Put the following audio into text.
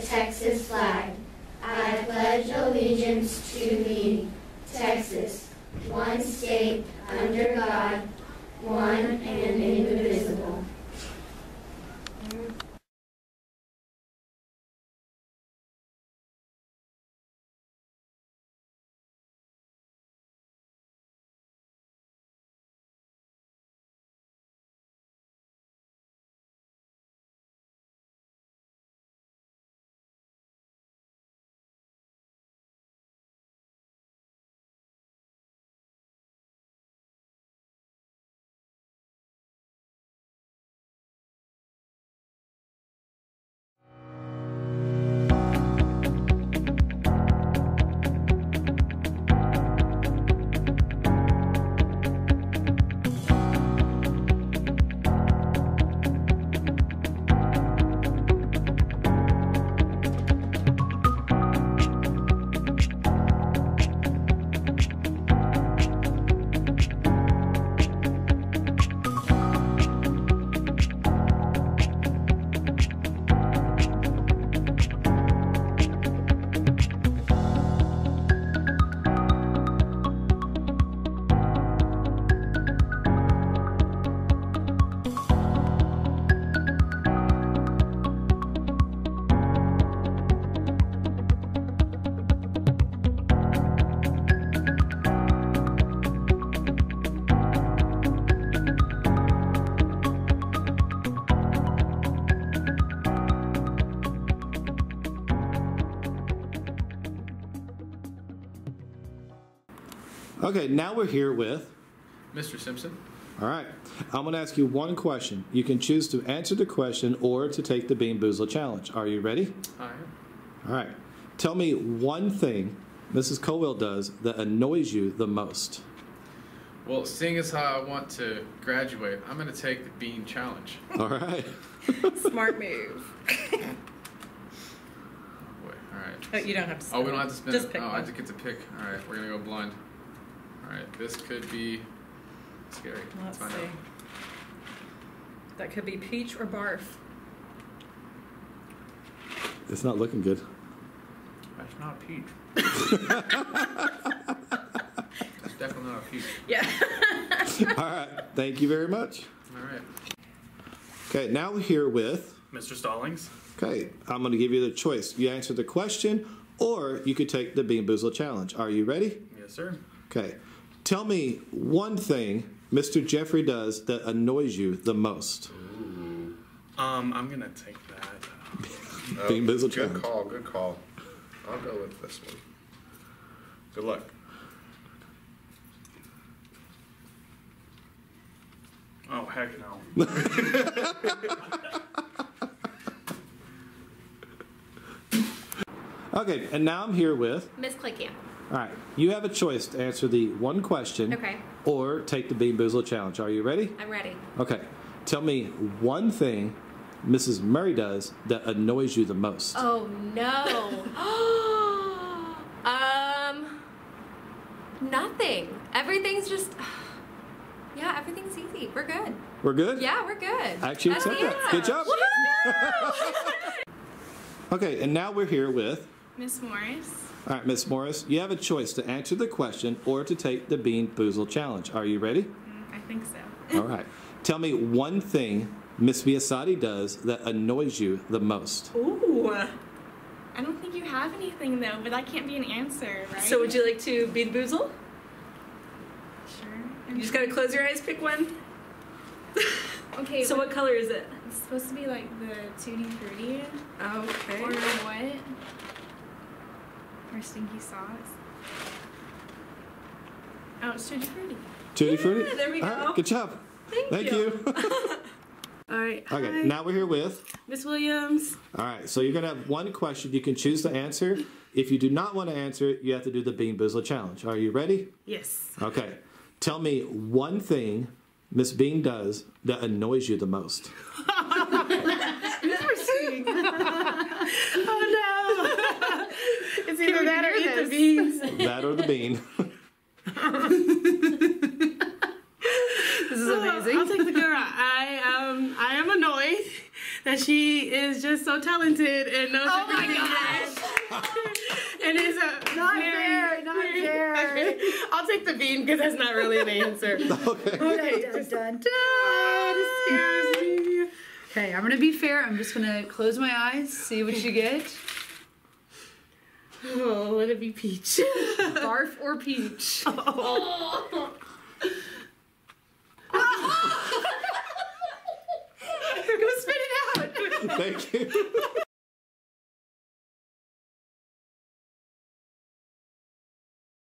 Texas flag. I pledge allegiance to thee, Texas, one state, under God, one and indivisible. Okay, now we're here with. Mr. Simpson? All right, I'm going to ask you one question. You can choose to answer the question or to take the Bean Boozle challenge. Are you ready? Hi. All right. Tell me one thing Mrs. Colwell does that annoys you the most. Well, seeing as how I want to graduate, I'm going to take the Bean Challenge. All right. Smart move. Wait, all right. Oh, you don't have to. Oh, we don't have to spin Just it. pick oh, I just get to pick. All right, we're going to go blind. All right, this could be scary. Let's find see. out. That could be peach or barf. It's not looking good. That's not peach. That's definitely not a peach. Yeah. All right. Thank you very much. All right. Okay, now we're here with. Mr. Stallings? Okay, I'm going to give you the choice. You answer the question or you could take the Bean Boozle challenge. Are you ready? Yes, sir. Okay. Tell me one thing Mr. Jeffrey does that annoys you the most. Um, I'm gonna take that. Bean Boozle Good challenge. call, good call. I'll go with this one. Good luck. Oh heck no. Okay, and now I'm here with. Miss Claycamp. All right, you have a choice to answer the one question Okay. or take the Bean Boozle challenge. Are you ready? I'm ready. Okay. Tell me one thing Mrs. Murray does that annoys you the most. Oh no. um. Nothing. Everything's just. Yeah, everything's easy. We're good. We're good? Yeah, we're good. I actually accept the that. Good job. Okay, and now we're here with. Miss Morris. All right, Miss Morris, you have a choice to answer the question or to take the Bean Boozle challenge. Are you ready? Mm, I think so. All right. Tell me one thing Miss Biasotti does that annoys you the most. Ooh. I don't think you have anything though, but that can't be an answer, right? So would you like to be the boozle? Sure. You just gotta close your eyes, pick one. Okay. So what color is it? It's supposed to be like the tutti frutti Okay. or what? Or stinky sauce. Oh, it's tutti frutti. Tutti Yeah, Frutti? there we All right, go. good job. Thank, Thank you. All right. Okay, Hi, now we're here with. Miss Williams. All right, so you're going to have one question. You can choose to answer. If you do not want to answer it, you have to do the Bean Boozler challenge. Are you ready? Yes. Okay. Tell me one thing Miss Bean does that annoys you the most. Interesting. oh no. It's either that or hear eat the this? beans. That or the bean. This is amazing. I'll take the girl. I um I am annoyed that she is just so talented and knows Oh my everything. and is a Not very, fair, not very- fair. Okay. I'll take the bean because that's not really an answer. Okay. Okay. Dun, dun, dun. Oh, this scares me. Okay, I'm gonna be fair. I'm just gonna close my eyes, see what you get. Oh, let it be peach. Barf or peach. Go spit it out. Thank you.